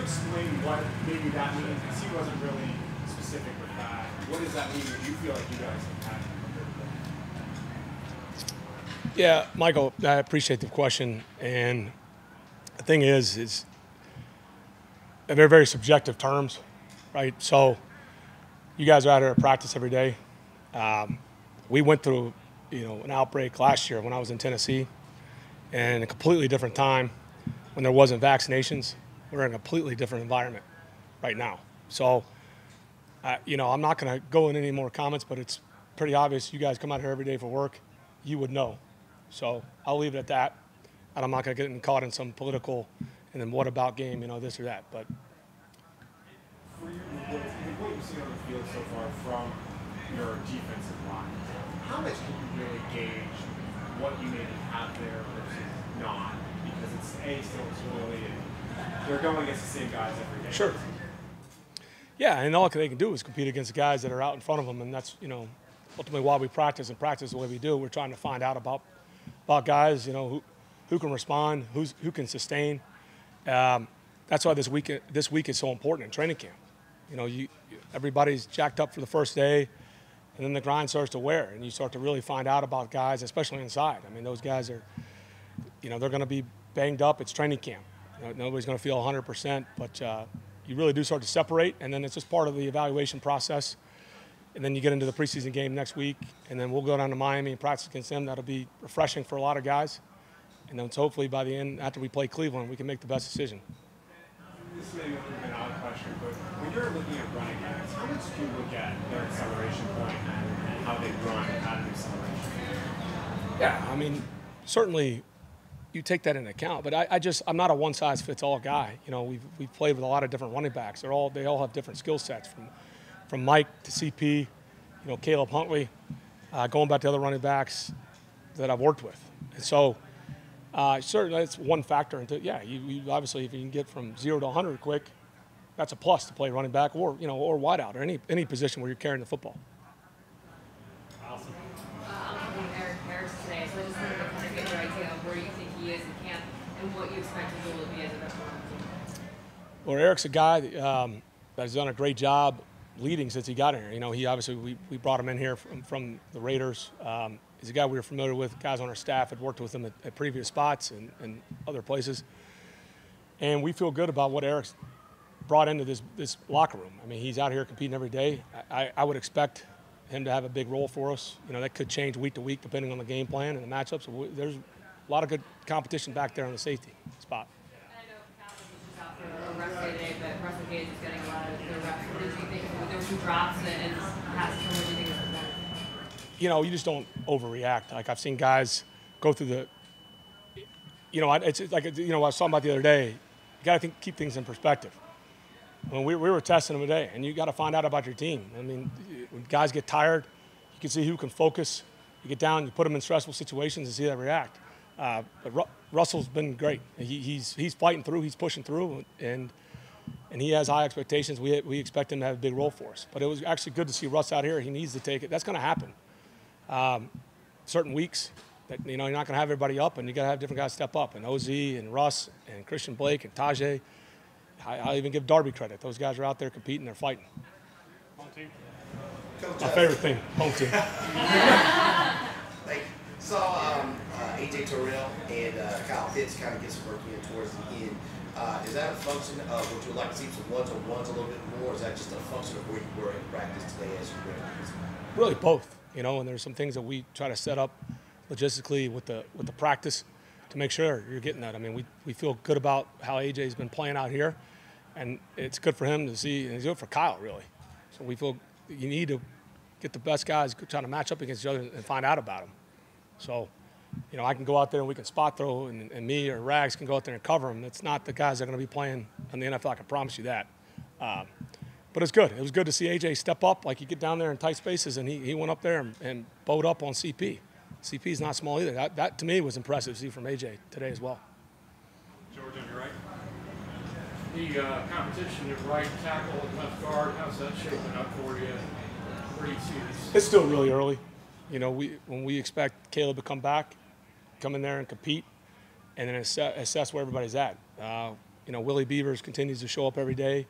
you explain what maybe that means? Because he wasn't really specific with that. What does that mean? Do you feel like you guys have had? Yeah, Michael, I appreciate the question. And the thing is, is they're very subjective terms, right? So you guys are out here at practice every day. Um, we went through, you know, an outbreak last year when I was in Tennessee, and a completely different time when there wasn't vaccinations. We're in a completely different environment right now. So, uh, you know, I'm not going to go in any more comments, but it's pretty obvious. You guys come out here every day for work, you would know. So I'll leave it at that. And I'm not going to get caught in some political and then what about game, you know, this or that. But For you, what, what you've seen on the field so far from your defensive line, how much can you really gauge what you maybe have there versus not? Because it's A, still too early, they're going against the same guys every day. Sure. Yeah, and all they can do is compete against the guys that are out in front of them, and that's you know ultimately why we practice and practice the way we do. We're trying to find out about about guys, you know, who who can respond, who's who can sustain. Um, that's why this week this week is so important in training camp. You know, you everybody's jacked up for the first day, and then the grind starts to wear, and you start to really find out about guys, especially inside. I mean, those guys are, you know, they're going to be banged up. It's training camp. Know, nobody's going to feel 100%, but uh, you really do start to separate, and then it's just part of the evaluation process. And then you get into the preseason game next week, and then we'll go down to Miami and practice against them. That'll be refreshing for a lot of guys. And then hopefully by the end, after we play Cleveland, we can make the best decision. This may be an odd question, but when you're looking at running backs, how much do you look at their acceleration point and how they run at an acceleration? Yeah, I mean, certainly you take that into account. But I, I, just I'm not a one size fits all guy. You know, we've we've played with a lot of different running backs. They're all they all have different skill sets from from Mike to CP, you know, Caleb Huntley, uh, going back to other running backs that I've worked with. And so uh, certainly that's one factor into yeah. You, you, obviously if you can get from zero to 100 quick, that's a plus to play running back or you know or wideout or any any position where you're carrying the football. Awesome. Uh, I'm with Erik Harris today, so I just wanted to kind of get your idea of where you think he is in camp and what you expect his role to be as a veteran. Well, Erik's a guy that, um, that has done a great job leading since he got here. You know, he obviously we, we brought him in here from, from the Raiders. Um, he's a guy we were familiar with. Guys on our staff had worked with him at, at previous spots and, and, other places, and we feel good about what Erik's brought into this this locker room. I mean, he's out here competing every day. I, I would expect him to have a big role for us. You know, that could change week to week depending on the game plan and the matchups. There's a lot of good competition back there on the safety spot. I know Calvin was just out for a rest day today, getting a lot of reps. What did you think? There were some drops and. What did you think of that? You know, you just don't overreact. Like I've seen guys go through the. You know, it's like you know I was talking about the other day. You got to keep things in perspective. When we, we were testing them today, and you got to find out about your team. I mean, when guys get tired, you can see who can focus. You get down, you put them in stressful situations and see they react. Uh, but Ru- Russell's been great. He, he's he's fighting through. He's pushing through, and and he has high expectations. We we expect him to have a big role for us. But it was actually good to see Russ out here. He needs to take it. That's going to happen. Um, certain weeks that you know you're not going to have everybody up, and you got to have different guys step up. And Oz and Russ and Christian Blake and Tajae. I, will even give Darby credit. Those guys are out there competing. They're fighting. Home team. My favorite thing, home team. saw um, uh, AJ Terrell and uh, Kyle Pitts kind of get some work in towards the end. Uh, is that a function of what you'd like to see some ones on ones a little bit more? Or is that just a function of where you were in practice today as you were? Really both, you know. And there's some things that we try to set up logistically with the with the practice to make sure you're getting that. I mean, we, we feel good about how AJ's been playing out here, and it's good for him to see, and it's good for Kyle, really. So we feel you need to get the best guys trying to match up against each other and find out about them. So, you know, I can go out there and we can spot throw, and, and me or Rags can go out there and cover them. It's not the guys that are going to be playing in the NFL. I can promise you that. Um, but it's good. It was good to see AJ step up. Like you get down there in tight spaces, and he, he went up there and, and bowed up on CP. CP is not small either. That, that to me was impressive to see from AJ today as well. George on your right. The uh, competition at right tackle and left guard, how's that shaping up for you? Where do you see this? It's still really early. You know, we when we expect Kaleb to come back, come in there and compete, and then assess, assess where everybody's at. Uh, You know, Willie Beavers continues to show up every day.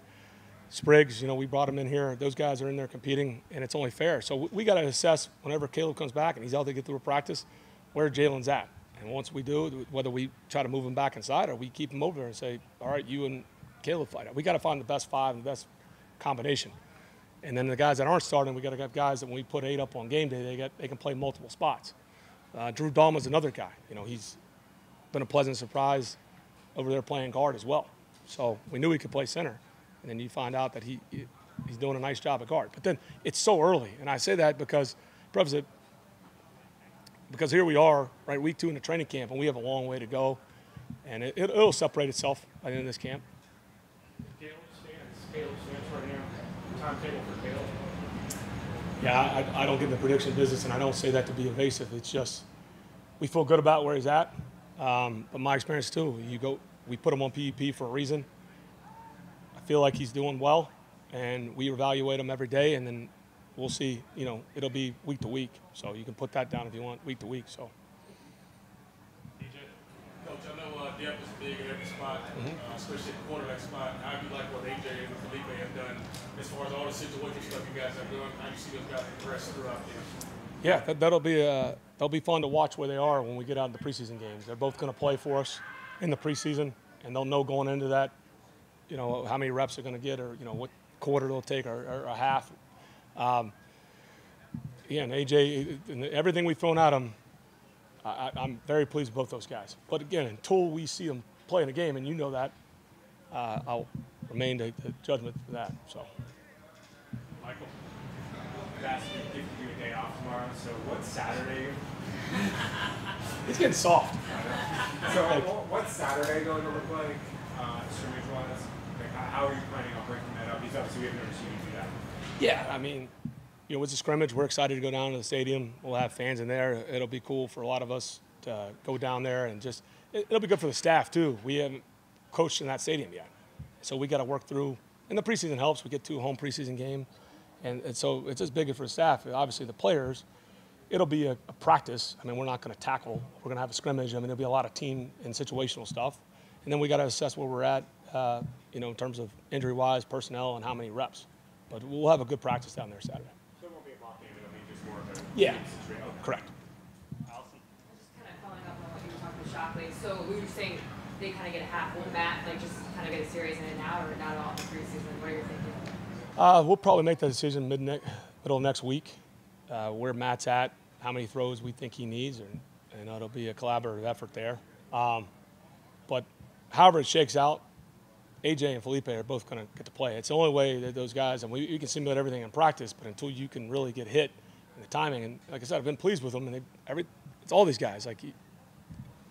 Spriggs, you know, we brought him in here. Those guys are in there competing, and it's only fair. So we, we got to assess whenever Kaleb comes back and he's out to get through a practice, where Jalen's at. And once we do, whether we try to move him back inside or we keep him over there and say, all right, you and Kaleb fight it. We got to find the best five and the best combination. And then the guys that aren't starting, we got to have guys that when we put eight up on game day, they get they can play multiple spots. Uh, Drew Dalman's another guy. You know, he's been a pleasant surprise over there playing guard as well. So we knew he could play center, and then you find out that he he's doing a nice job at guard. But then it's so early, and I say that because because here we are, right, week two in the training camp, and we have a long way to go, and it, will separate itself by the end of this camp. For? Yeah, I, I don't get in the prediction business, and I don't say that to be evasive. It's just we feel good about where he's at. Um, but my experience too, you go, we put him on PUP for a reason. I feel like he's doing well, and we evaluate him every day, and then we'll see. You know, it'll be week to week, so you can put that down if you want, week to week. So. Coach, I know uh, depth is big at every spot, mm-hmm. uh, especially at the quarterback spot. How do you like what AJ and Felipe have done as far as all the situational stuff you guys have done? How do you see those guys progress throughout this? Yeah, that, that'll be uh, that'll be fun to watch where they are when we get out in the preseason games. They're both going to play for us in the preseason, and they'll know going into that, you know, how many reps they're going to get, or you know what quarter they'll take, or, or a half. Um, yeah, and AJ, and everything we've thrown at them, I, am very pleased with both those guys. But again, until we see them play in a game, and you know that, uh, I'll remain the, the, judgment for that. So, Michael, I've give you a day off tomorrow. So, what's Saturday? it's getting soft. so, what's Saturday going to look like, uh, scrimmage-wise? Like, how are you planning on breaking that up? Because obviously we have never seen you do that. Yeah, I mean you know, with the scrimmage, we're excited to go down to the stadium. We'll have fans in there. It'll be cool for a lot of us to go down there and just, it'll be good for the staff too. We haven't coached in that stadium yet. So we got to work through, and the preseason helps. We get two home preseason game. And, and so it's just bigger for the staff. Obviously, the players, it'll be a, a practice. I mean, we're not going to tackle. We're going to have a scrimmage. I mean, there'll be a lot of team and situational stuff. And then we got to assess where we're at, uh, you know, in terms of injury-wise, personnel, and how many reps. But we'll have a good practice down there Saturday. Yeah, correct. Allison? Just kind of following up on what you were talking to Shockley. So we were saying they kind of get a half. Will Matt like just kind of get a series in and out, or not all the preseason? What are you thinking? Uh, we'll probably make that decision mid ne- middle of next week, uh, where Matt's at, how many throws we think he needs, and, and it'll be a collaborative effort there. Um, but however it shakes out, AJ and Felipe are both going to get to play. It's the only way that those guys, and we, you can simulate everything in practice, but until you can really get hit – and the timing. And like I said, I've been pleased with them. And they, every, it's all these guys. Like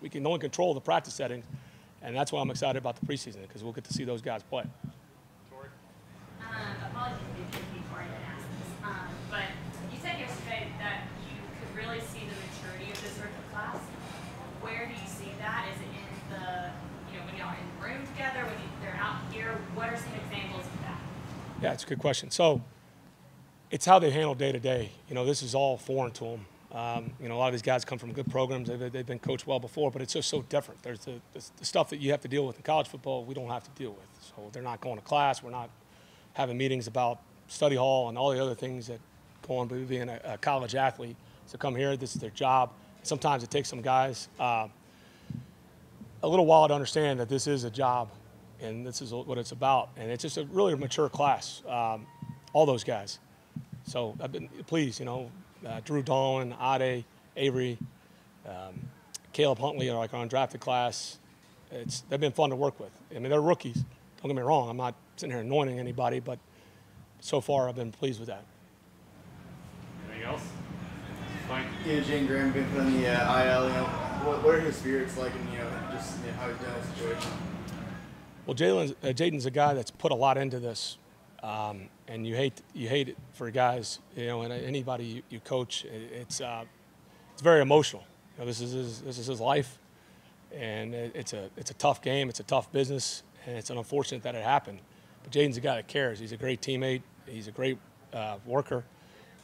we can only control the practice settings, and that's why I'm excited about the preseason because we'll get to see those guys play. Um, apologies if you already asked this, um, but you said yesterday that you could really see the maturity of this rookie class. Where do you see that? Is it in the, you know, when y'all are in the room together, when they're out here? What are some examples of that? Yeah, it's a good question. So it's how they handle day to day. You know, this is all foreign to them. Um, you know, a lot of these guys come from good programs. They've, they've been coached well before, but it's just so different. There's the, the, stuff that you have to deal with in college football we don't have to deal with. So they're not going to class. We're not having meetings about study hall and all the other things that go on with being a, a college athlete. So come here, this is their job. Sometimes it takes some guys uh, a little while to understand that this is a job and this is what it's about. And it's just a really mature class, um, all those guys. So I've been pleased, you know, uh, Drew Dalman, Ade, Avery, um, Caleb Huntley are like our undrafted class. It's, they've been fun to work with. I mean, they're rookies. Don't get me wrong. I'm not sitting here anointing anybody, but so far I've been pleased with that. Anything else? Fine. Yeah, Jalen Graham been put on the uh, IL. You know, what, what, are his spirits like, and you know, just you know, how he's doing the situation? Well, Jalen, uh, Jaeden's a guy that's put a lot into this. Um, and you hate you hate it for guys, you know, and anybody you, you coach. It's uh, it's very emotional. You know, this is his, this is his life, and it, it's a it's a tough game. It's a tough business, and it's unfortunate that it happened. But Jaeden's a guy that cares. He's a great teammate. He's a great uh, worker,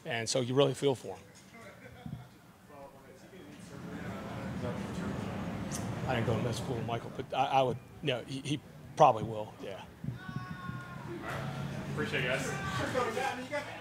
and so you really feel for him. I didn't go to med school, Michael, but I, I would. Know, he, he probably will. Yeah. Appreciate it, guys.